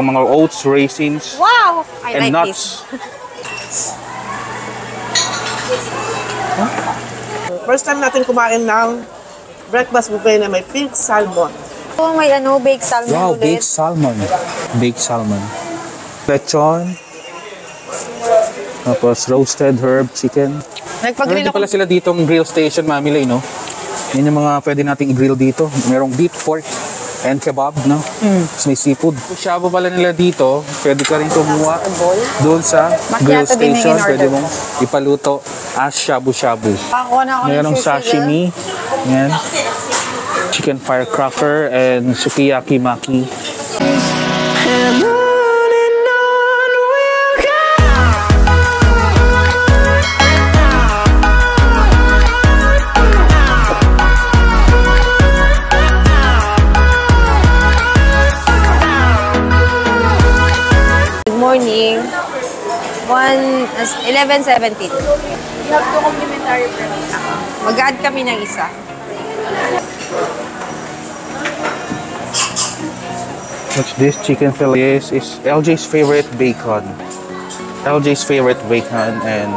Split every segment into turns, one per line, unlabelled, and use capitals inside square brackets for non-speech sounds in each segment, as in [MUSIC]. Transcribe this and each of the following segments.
merong mga oats, raisins,
Wow! I
and
like
nuts.
this.
First time natin kumain ng breakfast buffet na may pink salmon.
Oh, may ano, baked salmon
Wow,
ulit.
baked salmon. Baked salmon. Lechon. Tapos roasted herb chicken.
Nagpag-grill
Meron din
ako.
pala sila ditong grill station, Mami Lay, no? Yan yung mga pwede nating i-grill dito. Merong beef pork and kebab, no?
Hmm.
Tapos may seafood. Shabu pala nila dito. Pwede ka rin kumuha doon sa grill station. Pwede mong ipaluto as shabu-shabu.
Ako na ako ng
Merong
sushi
sashimi. Yan. Chicken firecracker and sukiyaki maki.
And
One, as 11.17.
We have two complimentary breakfast.
Mag-add kami ng isa.
What's this? Chicken fillets is LJ's favorite bacon. LJ's favorite bacon and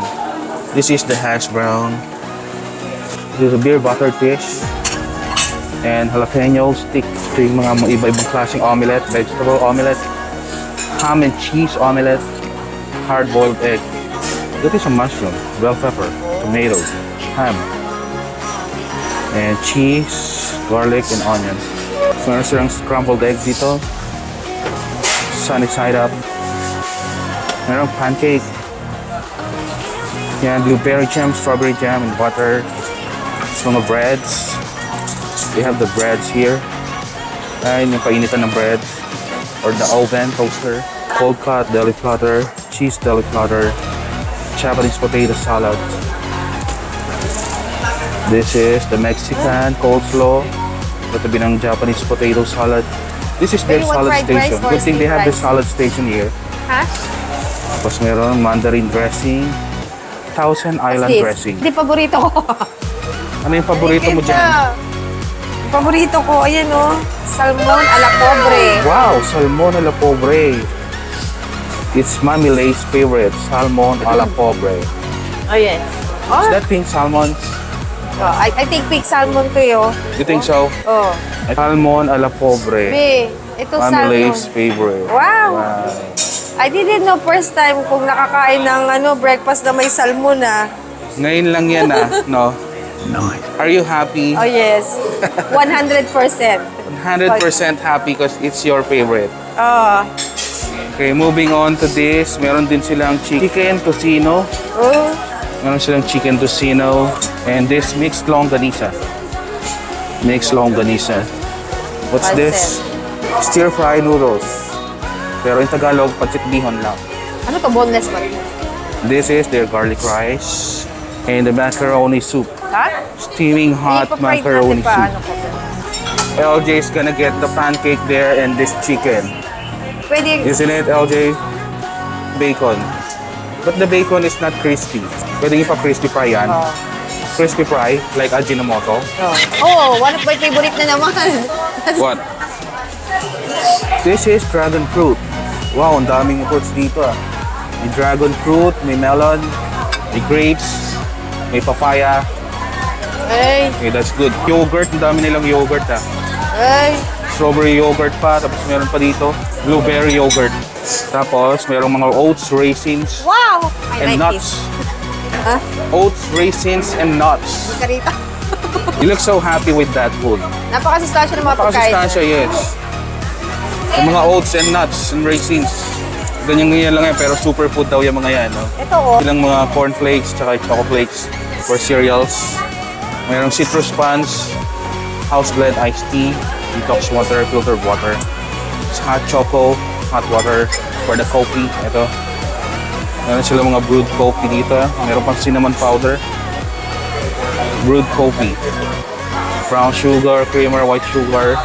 this is the hash brown. This is a beer buttered fish and jalapeno stick. Ito yung mga iba-ibang klaseng omelette, vegetable omelette, ham and cheese omelette, hard-boiled egg. Is a mushroom, bell pepper, tomatoes, ham, and cheese, garlic, and onion. Meron silang scrambled egg dito. Sunny side up. Merong pancake. Yan, blueberry jam, strawberry jam, and butter. Some mga breads. They have the breads here. Ayun yung painitan ng bread. Or the oven toaster. Cold cut deli platter. Cheese deli platter. Japanese potato salad. This is the Mexican coleslaw. Katabi ng Japanese potato salad. This is
Do
their salad station. Good thing they have the salad station here.
Ha?
Tapos meron mandarin dressing. Thousand Island dressing.
Hindi, paborito ko.
Ano yung paborito mo
Ito.
dyan?
Paborito ko, ayan o. Salmon a la pobre.
Wow, salmon a la pobre. It's Mami Lay's favorite, salmon a la pobre.
Oh, yes. Oh,
Is that pink salmon?
oh, I, I think pig salmon to yo.
You think so?
Oh.
Salmon a la pobre.
Be, ito
Mami
salmon.
Lay's favorite.
Wow.
Wow.
I didn't know first time kung nakakain ng ano, breakfast na may salmon ah.
Ngayon lang yan ah, [LAUGHS] no? Are you happy?
Oh yes. [LAUGHS] 100%.
100% happy because it's your favorite.
Oh.
Okay, moving on to this. Meron din silang chicken tocino.
Oh.
Meron silang chicken tocino. And this mixed longganisa. Mixed longganisa. What's this? Stir fry noodles. Pero in Tagalog, pancit bihon lang.
Ano to? Boneless ba?
This is their garlic rice. And the macaroni soup.
Ha?
Steaming hot macaroni
pa,
soup.
ano?
LJ is gonna get the pancake there and this chicken.
Pwede,
Isn't it, LJ? Bacon. But the bacon is not crispy. Pwede pa crispy fry yan.
Oh.
Crispy fry, like Ajinomoto.
oh. oh, one of my favorite na naman. [LAUGHS]
What? This is dragon fruit. Wow, ang daming fruits dito ah. May dragon fruit, may melon, may grapes, may papaya.
Ay,
Okay, that's good. Yogurt, ang dami nilang yogurt ah.
ay.
Strawberry yogurt pa, tapos meron pa dito, blueberry yogurt. Tapos, merong mga oats, raisins,
Wow! I
and
like
nuts. [LAUGHS]
this. Ha?
Oats, raisins, and nuts.
Karita. [LAUGHS]
You look so happy with that food.
Napakasustansya ng mga pagkain.
Napakasustansya, yes. Yung mga oats and nuts and raisins. Ganyan-ganyan lang yan, pero superfood daw yung mga yan. No?
Ito oh.
Ilang mga cornflakes, tsaka choco flakes for cereals. Mayroong citrus punch, house blend iced tea, detox water, filtered water. Hot choco, hot water for the coffee. Ito. Meron sila mga brewed coffee dito. Meron pang cinnamon powder. Brewed coffee. Brown sugar, creamer, white sugar.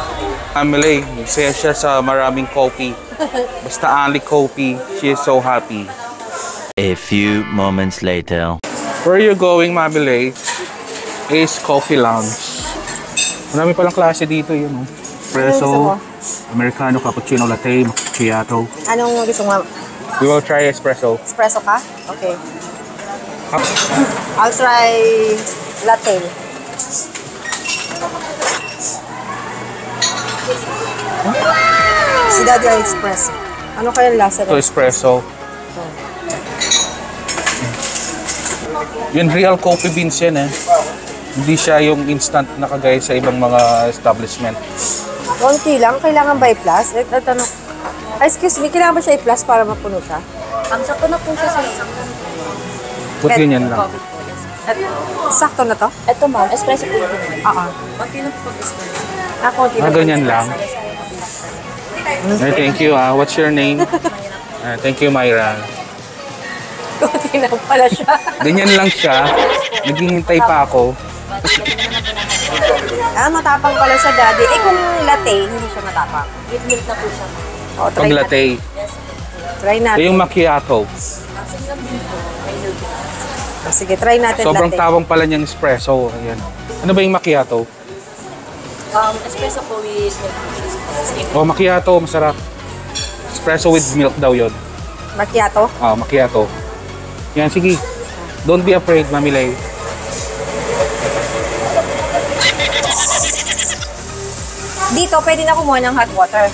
Emily, saya siya sa maraming coffee. [LAUGHS] Basta only coffee. She is so happy.
A few moments later.
Where are you going, Mabile? Ace Coffee Lounge. Marami palang klase dito yun. Oh. Espresso, Americano, cappuccino, latte, macchiato.
Anong gusto mo?
We will try espresso.
Espresso ka? Okay.
Up.
I'll try latte. Si Daddy ay espresso. Ano kaya lasa
Ito
na?
espresso. Yun real coffee beans yan eh. Hindi siya yung instant na kagaya sa ibang mga establishment.
Konti lang. Kailangan ba i-plus? Eh, at ano? Ay, excuse me, kailangan ba siya i-plus para mapuno siya?
Ang sakto na po siya sa isang
Ba't ganyan lang?
At, sakto na to?
Ito ma'am, espresso po yun.
Oo.
Konti lang po pag-espresso.
Ah, konti
Ah, ganyan lang. Ay, thank you ah. What's your name? [LAUGHS] Ah, thank you, Myra.
Konti lang pala siya.
Ganyan lang siya. Naghihintay pa ako. [LAUGHS]
ah, matapang pala siya, Daddy. Eh, kung latte, hindi siya matapang.
With milk na po siya.
O, try
Pag
natin.
latte.
Try
Ito
natin.
yung macchiato.
Ah, Sige, try natin
Sobrang
latte.
tawang pala niyang espresso. Ayan. Ano ba yung macchiato?
Um, espresso po with milk.
Oh, macchiato. Masarap. Espresso with milk daw yon.
Macchiato.
Ah, macchiato. Yan, sige. Don't be afraid, Mami Lay.
Dito, pwede na kumuha ng hot water.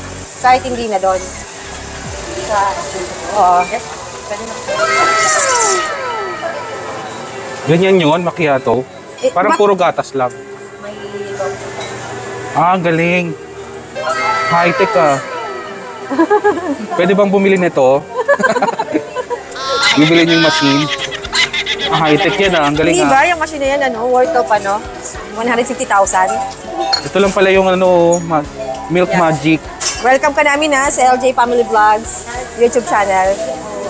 Kahit hindi na doon.
Sa.
Oo.
Yes, pwede na.
Ganyan yun, macchiato.
Eh,
Parang puro gatas lang.
May.
Ah, galing. High-tech ah. Pwede bang bumili nito? [LAUGHS] Bibili niyo yung machine. Ah, high-tech yan ah. Ang galing
Hindi
ah.
ba yung machine na yan, ano, worth of, ano, 150,000?
Ito lang pala yung ano, ma- Milk Magic.
Welcome ka namin ha sa LJ Family Vlogs YouTube channel.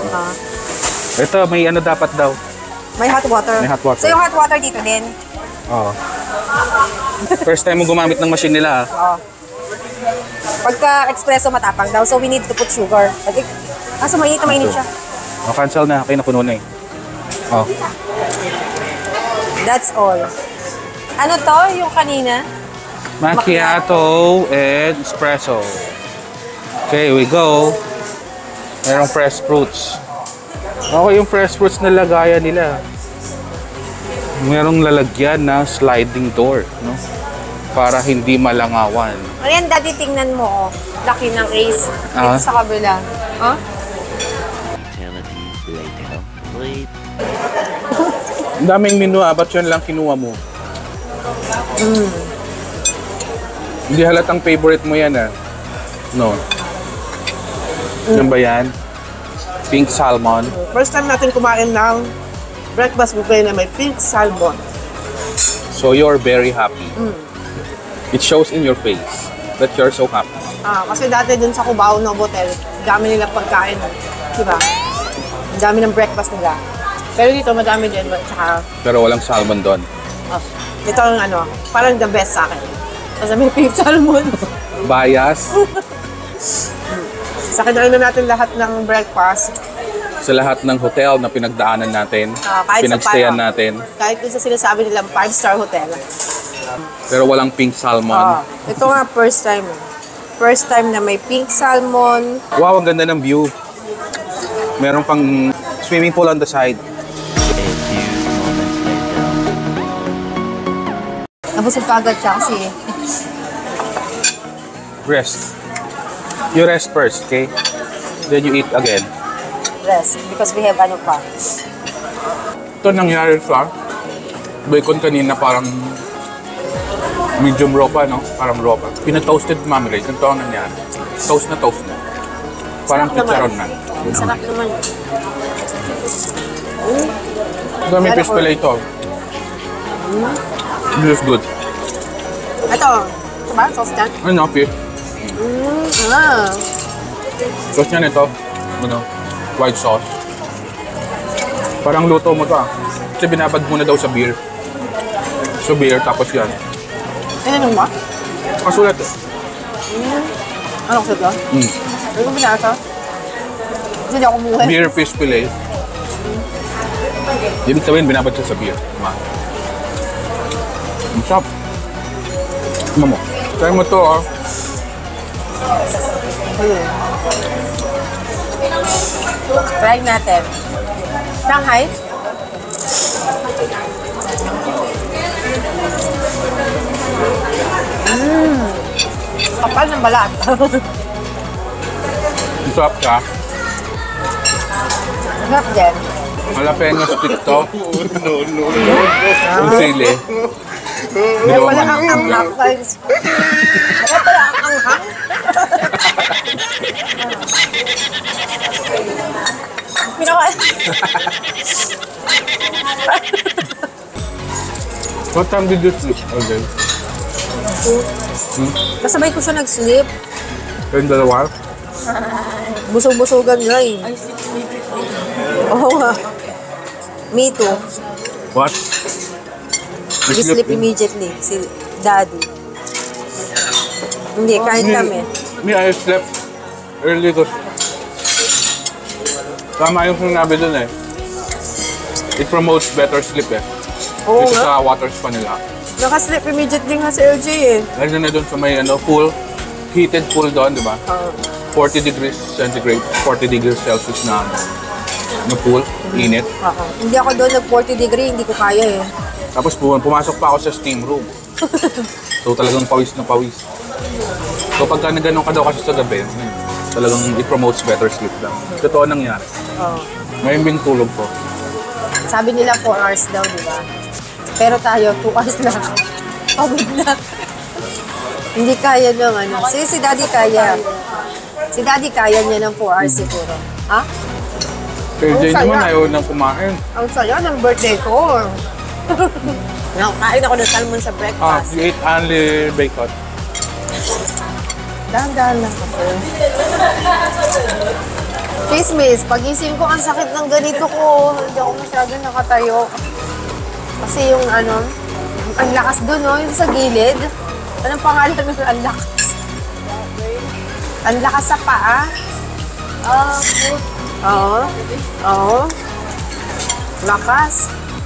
Ah,
Ito, may ano dapat daw.
may hot water.
May hot water.
So yung hot water dito din.
Oo. First time mo gumamit ng machine nila ah.
Oo. Pagka espresso matapang daw, so we need to put sugar. Ik- ah, so mainit na mainit siya.
Oh, cancel na. Kaya napuno na eh. Oh.
That's all. Ano to, yung kanina?
Macchiato and espresso. Okay, we go. Merong fresh fruits. Okay yung fresh fruits na lagayan nila. Merong lalagyan na sliding door, no? Para hindi malangawan.
Ayan, daddy, tingnan mo, oh. Laki ng ace.
Ah.
sa kabila. Huh?
Ang daming menu ah, ba't yun lang kinuha mo? Hindi halatang favorite mo yan ah. No. Yan ba yan? Pink salmon.
First time natin kumain ng breakfast buffet na may pink salmon.
So you're very happy. It shows in your face that you're so happy.
Ah, kasi dati dun sa Cubao Novotel, dami nila pagkain. Diba? Ang dami ng breakfast nila. Pero dito, madami din. Tsaka,
Pero walang salmon doon.
oh, ito ang ano, parang the best sa akin. Kasi may pink salmon. [LAUGHS]
Bias
sa kinain na natin lahat ng breakfast.
sa lahat ng hotel na pinagdaanan natin,
kahit sa
pinagstayan natin,
Kahit dun sa sinasabi nilang 5-star hotel.
pero walang pink salmon.
Ah, ito nga first time. eh. First time na may pink salmon.
Wow, ang ganda ng view. Meron pang swimming pool on the side.
Nabusog ka agad siya kasi
Rest. You rest first, okay? Then you eat again.
rest because we have ano pa.
Ito nangyari sa bacon kanina parang medium raw pa, no? Parang raw pa. Pinatoasted mami rin. Ganito ang nangyari. Toast na toast na. Parang chicharon na.
Sarap naman.
Dami fish pala ito. This is good.
Ito, ito ba? Sauce dyan?
Ano, fish?
Ah,
Sauce niya nito. Ano? White sauce. Parang luto mo to ah. Kasi binabad mo na daw sa beer. So beer, tapos yan.
tinanong mo?
Kasulat eh.
Ano kasi ito?
Mm.
Ano ko binasa? Hindi ako kumuha.
Beer fish fillet. Ibig sabihin, binabad siya sa beer. Tama. Ang sarap. Tignan mo. Try mo to ah.
Try natin. Shanghai? Mmm. Kapal ng balat. [LAUGHS]
Sarap ka.
Sarap din.
Jalapeno stick to. [LAUGHS] no, no, no. Yung sili. [LAUGHS]
Kaya pala ang anghang. guys. Kaya pala ang anghang. Pinaka...
What time did you sleep? Okay.
Kasabay ko siya nag-sleep.
Kayong dalawa?
Busog-busogan nga eh. Oo nga. Me too.
What?
We sleep immediately. Si daddy. Hindi, kain kami.
Me, I slept early because tama yung sinabi dun eh. It promotes better sleep eh.
Oo
Dito
nga.
sa water spa nila.
Nakasleep immediately nga si LJ eh.
Lalo na dun sa may ano, pool, heated pool doon, di ba?
Oo.
40 degrees centigrade, 40 degrees Celsius na ano, na pool, init.
Oo. Hindi ako doon nag 40 degree, hindi ko kaya eh.
Tapos pu- pumasok pa ako sa steam room. so talagang pawis na pawis. So pagka na ganun ka daw kasi sa gabi, talagang it promotes better sleep lang. Totoo nangyari.
Oo.
Mahimbing tulog ko.
Sabi nila 4 hours daw, di ba? Pero tayo, 2 hours lang. Pagod na. Hindi kaya ng ano. Si, si daddy kaya. Si daddy kaya niya ng 4 hours siguro. Ha?
Kay Jay naman ayaw nang kumain.
Ang saya ng birthday ko. Nakakain ako ng salmon sa
Ah,
breakfast.
you ate only bacon.
Dahan-dahan lang ako. Chismis, pagising ko, ang sakit ng ganito ko. Hindi ako masyado nakatayo. Kasi yung ano, ang lakas doon, no? Yung sa gilid. Anong pangalan nun? Ang lakas. Ang lakas sa paa.
Ah,
Oo. Oo. Lakas.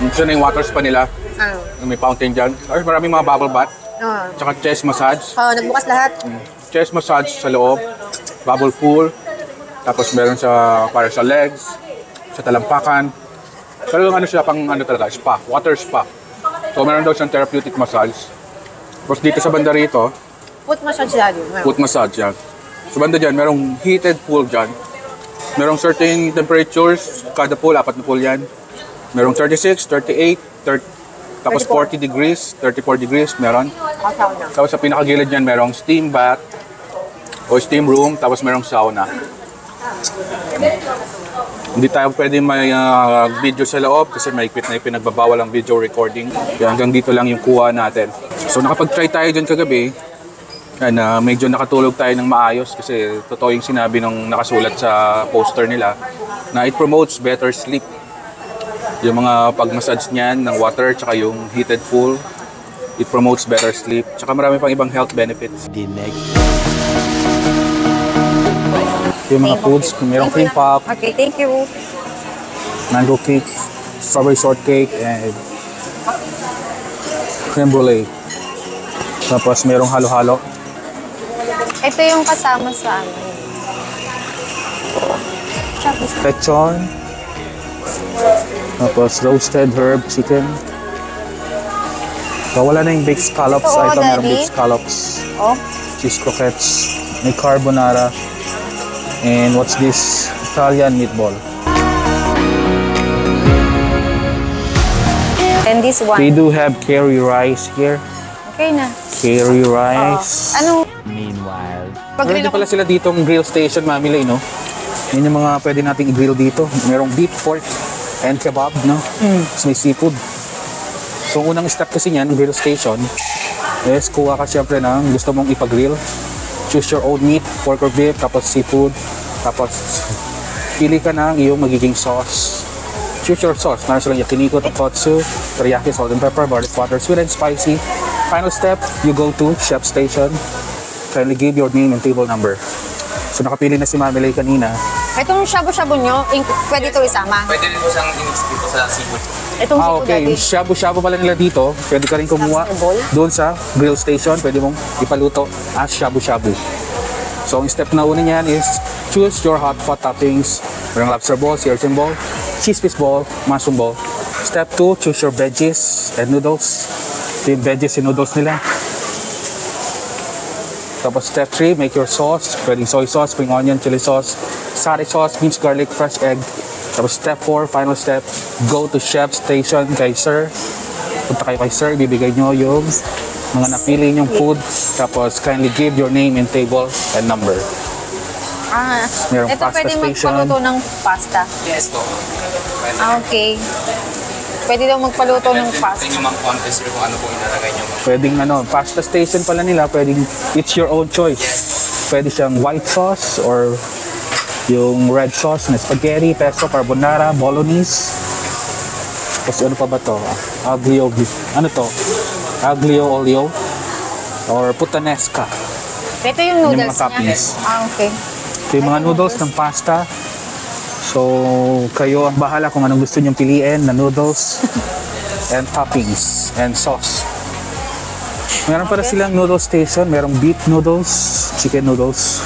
Ito na yung water spa nila. Yung May fountain dyan. Tapos maraming mga bubble bath.
Ah.
Tsaka chest massage.
Oh, nagbukas lahat.
Chest massage sa loob. Bubble pool. Tapos meron sa para sa legs. Sa talampakan. Talagang ano siya pang ano talaga, spa. Water spa. So meron daw siyang therapeutic massage. Tapos dito sa banda rito,
Foot massage daddy. Meron.
foot massage yan. Sa banda dyan, merong heated pool dyan. Merong certain temperatures, kada pool, apat na pool yan. Merong 36, 38, 30, tapos 40 degrees, 34 degrees, meron.
Na.
Tapos sa pinakagilid niyan, merong steam bath o steam room, tapos merong sauna. Hindi tayo pwede may ah, video sa loob kasi may na yung pinagbabawal ang video recording. Kaya hanggang dito lang yung kuha natin. So nakapag-try tayo dyan kagabi. Yan, ah, medyo nakatulog tayo ng maayos kasi totoo yung sinabi nung nakasulat sa poster nila na it promotes better sleep. Yung mga pag-massage niyan ng water tsaka yung heated pool, it promotes better sleep. Tsaka marami pang ibang health benefits.
The next
Yung mga foods, merong cream puff,
Okay, thank you.
mango cake, strawberry shortcake, and creme brulee. Tapos merong halo-halo.
Ito yung kasama sa amin.
Lechon. Tapos roasted herb chicken. So, wala na yung baked scallops. Ito merong
Daddy.
baked scallops.
Oh,
Cheese croquettes. May carbonara. And what's this? Italian meatball.
and this one.
They do have curry rice here.
Okay na.
Curry rice.
Anong
meanwhile.
pag
Meron din pala sila dito ng grill station, Mamila, no? Yan yung mga pwede nating i-grill dito. Merong beef, pork, and kebab, no? Tapos may seafood. So, unang step kasi niyan, grill station, is kuha ka syempre ng gusto mong ipag-grill. Choose your own meat, pork or beef, tapos seafood, tapos pili ka ng iyong magiging sauce. Choose your sauce. Meron silang yakiniku, tonkotsu, teriyaki, salt and pepper, garlic water, sweet and spicy. Final step, you go to chef station. Kindly give your name and table number. So nakapili na si Mami Lay kanina.
Itong shabu-shabu nyo, in- pwede ito isama.
Pwede rin po siyang i-mix dito sa seafood.
Itong
Ah,
seafood
okay. Yung shabu-shabu pala nila dito, pwede ka rin kumuha doon sa grill station. Pwede mong ipaluto as shabu-shabu. So, ang step na una niyan is choose your hot pot toppings. Merong lobster ball, sea urchin ball, cheese fish ball, mushroom ball. Step 2, choose your veggies and noodles. Ito yung veggies and noodles nila. Tapos step 3, make your sauce. Pwedeng soy sauce, spring onion, chili sauce, sari sauce, minced garlic, fresh egg. Tapos step 4, final step, go to chef station kay sir. Punta kayo kay sir, ibibigay nyo yung mga napili nyong food. Tapos kindly give your name and table and number.
Ah,
Merong
ito pwede
station.
magpaluto ng pasta.
Yes po.
Ah, okay. Pwede daw magpaluto ng
Pwede
pasta.
nyo mag-contest sir kung ano po ilalagay nyo.
Pwedeng ano, pasta station pala nila, pwedeng it's your own choice. Pwede siyang white sauce or yung red sauce na spaghetti, pesto, carbonara, bolognese. Tapos ano pa ba to? Aglio, ano to? Aglio olio or puttanesca.
Ito yung
Yung
noodles
mga toppings.
niya. Ah, okay.
Ito yung mga noodles ng pasta. So, kayo ang bahala kung anong gusto nyong piliin na noodles [LAUGHS] and toppings and sauce. Meron para silang noodle station. Merong beef noodles, chicken noodles.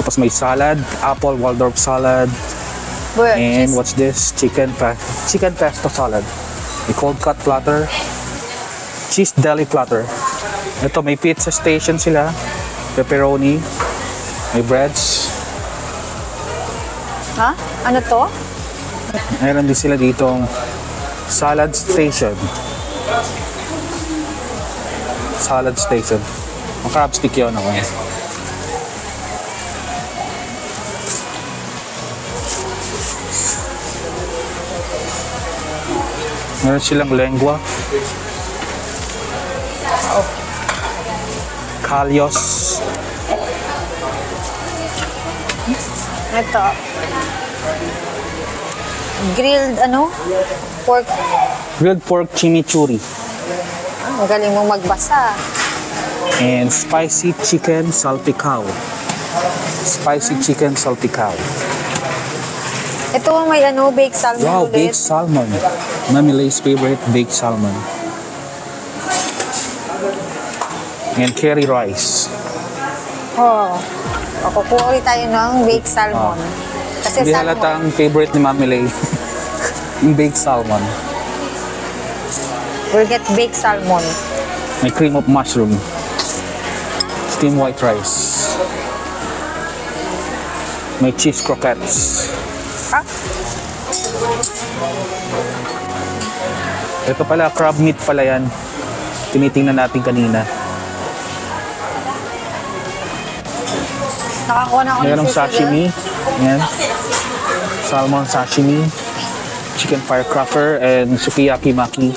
Tapos may salad, apple Waldorf salad.
But,
And
cheese.
what's this? Chicken pa chicken pesto salad. A cold cut platter. Cheese deli platter. Ito may pizza station sila. Pepperoni. May breads.
Ha? Ano to?
Meron din sila ditong salad station. Salad station. Ang crab stick yun ako. Meron silang lengua. Kalyos.
Ito. Grilled, ano? Pork.
Grilled pork chimichurri.
Ah, ang galing mo magbasa.
and spicy chicken salpicao. Spicy chicken salpicao.
Ito may ano, baked salmon
Wow,
ulit.
baked salmon. Mami Lay's favorite baked salmon. And curry rice.
Oh. Kukuha tayo ng baked salmon. Kasi
Hindi
salmon.
halatang favorite ni Mami Lay. [LAUGHS] Yung baked salmon.
We'll get baked salmon.
May cream of mushroom. Steamed white rice. May cheese croquettes.
Ha?
Ito pala, crab meat pala yan. Tinitingnan natin kanina.
Nakakuha na ako ng
sashimi. Yan. Salmon sashimi. Chicken firecracker and sukiyaki maki.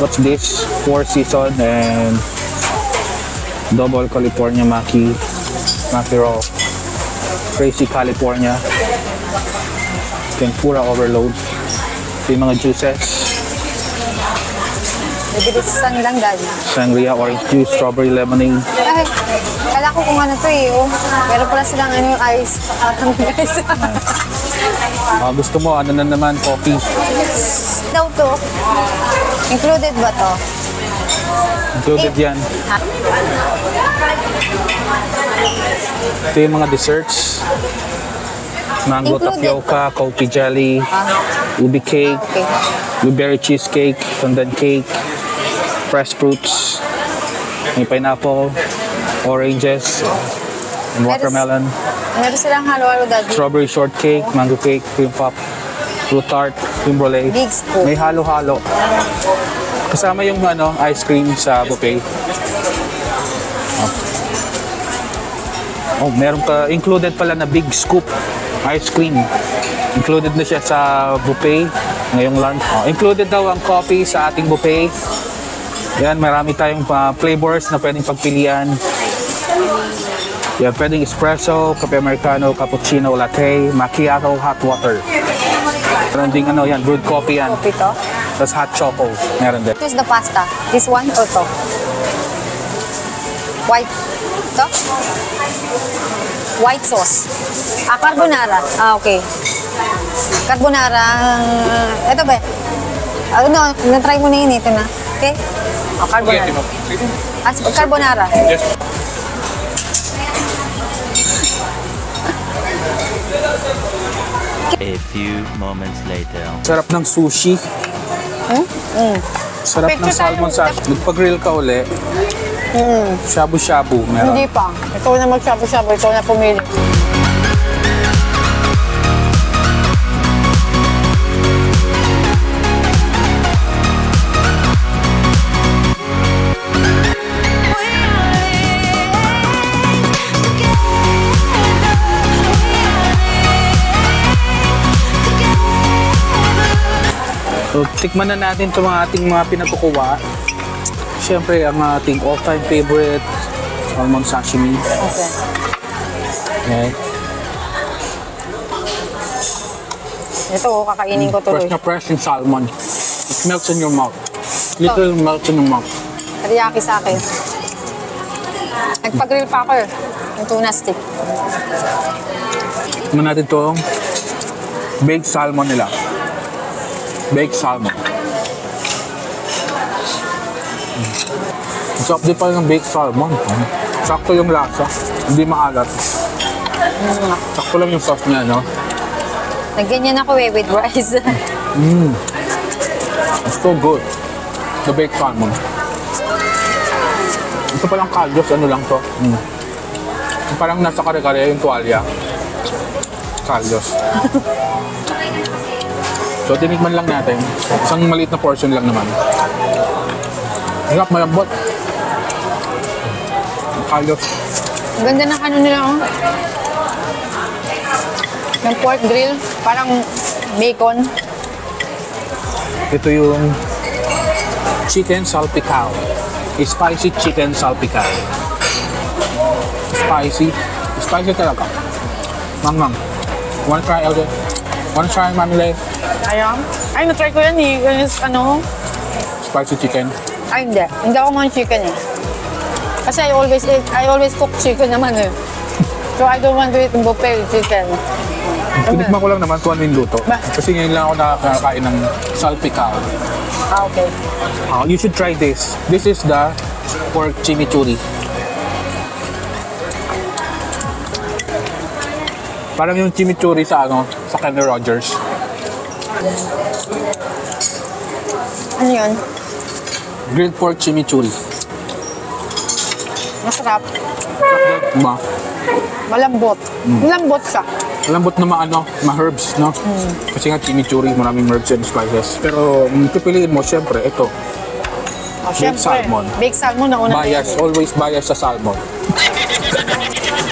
What's this? Four season and double California maki. Maki roll. Crazy California. Tempura overload. Ito yung mga juices.
Bibilisan lang, daddy.
Sangria, orange juice, strawberry lemonade.
Ko kung ano to eh. Oh. Meron pala silang ano yung ice. Pakatang guys.
Ah, gusto mo, ano na naman, coffee.
Daw to. Included ba to?
Included yan. Ito yung mga desserts. Mango
Included.
tapioca, coffee jelly, ubi cake,
Okay.
blueberry cheesecake, fondant cake, fresh fruits, may pineapple, oranges, and watermelon,
Meron silang halo-halo, daddy.
strawberry shortcake, mango cake, cream puff, fruit tart, cream brulee.
Big scoop.
May halo-halo. Kasama yung ano, ice cream sa buffet. Oh, meron pa included pala na big scoop ice cream. Included na siya sa buffet ngayong lunch. Oh, included daw ang coffee sa ating buffet. Yan, marami tayong pa flavors na pwedeng pagpilian. Yan, pwedeng espresso, cafe americano, cappuccino, latte, macchiato, hot water. Meron ding ano yan, brewed coffee yan.
Coffee to.
Tapos hot choco. Meron din.
Is the pasta. This one or to? White. To? White sauce. Ah, carbonara. Ah, okay. Carbonara. Ito ba? Ano, na-try mo na yun. Ito na. Okay? Oh, carbonara. Ah, carbonara.
Yes.
A few moments later.
Sarap ng sushi. Sarap ng
Picture tayo.
salmon sash. Nagpa-grill ka uli. Shabu-shabu. Meron.
Hindi pa. Ikaw na mag-shabu-shabu. Ikaw na pumili.
So, tikman na natin itong mga ating mga pinagkukuha. Siyempre, ang ating all-time favorite, salmon sashimi.
Okay.
Okay.
Ito, oh, kakainin ko tuloy.
Fresh na fresh yung salmon. It melts in your mouth. Literally melts in your mouth.
Teriyaki sa akin. Nagpag-grill pa ako eh. Yung tuna stick.
Tikman natin itong baked salmon nila. Baked salmon. Mm. Ang sarap din pala ng baked salmon. Mm. Sakto yung lasa. Hindi maalat. Sakto lang yung sauce niya, no?
Nagganyan ako eh with rice. [LAUGHS]
It's so good. The baked salmon. Ito palang kalyos, ano lang to. Mm. Parang nasa kare-kare yung tuwalya. Kalyos. [LAUGHS] so, tinikman lang natin. Isang maliit na portion lang naman. Hirap malambot.
Ang ganda ng ano nila, oh. Yung pork grill. Parang bacon.
Ito yung chicken salpicao. Spicy chicken salpicao. Spicy. Spicy talaga. Mangang. Wanna try, LJ? Wanna try, Mami
Ayan. Ay, na-try ko yan eh. Yung ano.
Spicy chicken.
Ay, hindi. Hindi ako mga chicken eh. Kasi I always eat, I always cook chicken naman eh. So I don't want to eat buffet chicken.
Tinikman ko lang naman kung ano yung luto.
Ba?
Kasi ngayon lang ako nakakain ng salpicao.
Ah, okay.
Uh, you should try this. This is the pork chimichurri. Parang yung chimichurri sa ano, sa Kenny Rogers.
Ano yun?
Grilled pork chimichurri.
Masarap.
Diba?
Malambot. Malambot siya.
Lambot na maano, ma-herbs, no? Kasi nga chimichurri, maraming herbs and spices. Pero um, pipiliin mo, syempre, ito.
Oh,
Baked salmon.
Baked salmon na una.
Bias, always bias sa salmon.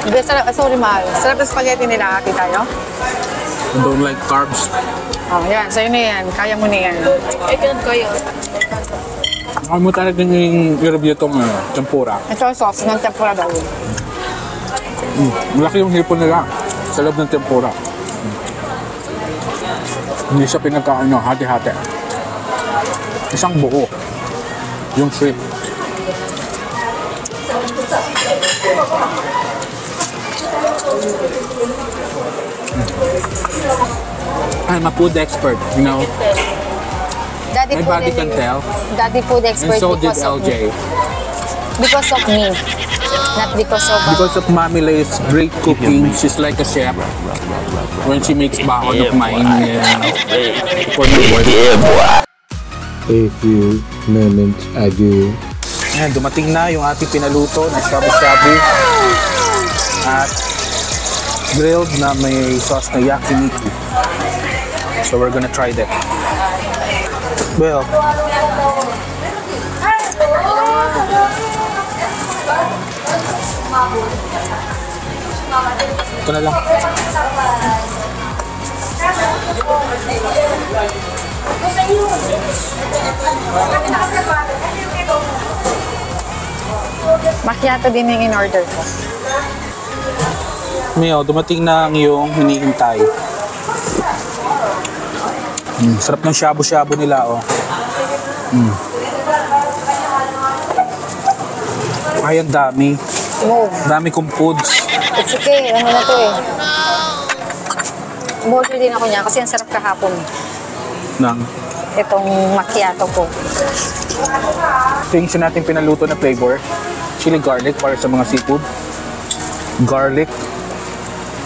Hindi, sarap. Sorry, mahal. Sarap ng spaghetti nila. Ate tayo.
Don't like carbs.
Oh, yan. Sa'yo na yan. Kaya mo na yan.
I can't kaya.
Ako mo talaga yung i-review itong uh, tempura.
Ito yung sauce ng tempura daw.
Malaki yung hipon nila sa loob ng tempura. Hindi siya pinagkaano, hati-hati. Isang buo. Yung shrimp. I'm a food expert, you know.
Daddy
My
food
can tell.
Daddy food expert
And so did
because of me.
LJ.
Because of me. Not because of...
Because of Mami Lay's great cooking, she's like a chef. When she makes baon of mine and for the work.
A few moments ago.
Ayan, dumating na yung ating pinaluto na shabu-shabu at grilled na may sauce na yakiniku. So we're gonna try that. Well, ito na lang.
Macchiato din yung in-order ko.
Mio, dumating na ang iyong hinihintay. Mm, sarap ng shabu-shabu nila, oh. Mm. Ay, ang dami.
Mo.
Dami kong foods.
It's okay. Ano na to eh. Umorder din ako niya kasi ang sarap kahapon.
Ng
Itong macchiato ko.
ito yung isa natin pinaluto na flavor. Chili garlic para sa mga seafood. Garlic.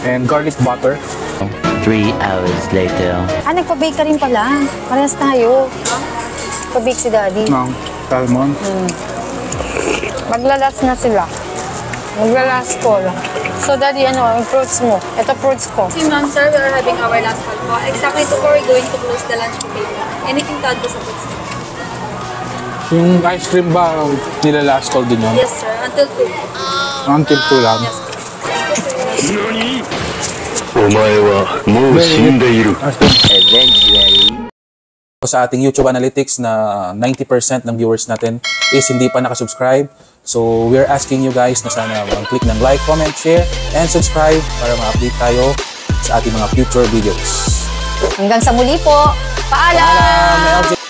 And garlic butter.
Three hours later.
Ah, nagpa-bake ka rin pala. Parehas tayo. Pa-bake si Daddy.
Ng salmon.
Maglalas na sila. Maglalas ko lang. So, Daddy, ano, yung fruits mo. Ito fruits ko.
Si ma'am, sir, we are having our last call po. Exactly to we're going to close the lunch buffet. Anything to add po sa store?
Yung ice cream ba, nila last call din yun?
Yes, sir. Until 2.
Until 2 lang.
Yes, sir.
お前はもう死んでいる。
Eventually.
sa ating YouTube Analytics na 90% ng viewers natin is hindi pa nakasubscribe. So, we're asking you guys na sana mag-click ng like, comment, share, and subscribe para ma-update tayo sa ating mga future videos.
Hanggang sa muli po. Paalam!
Paalam! LJ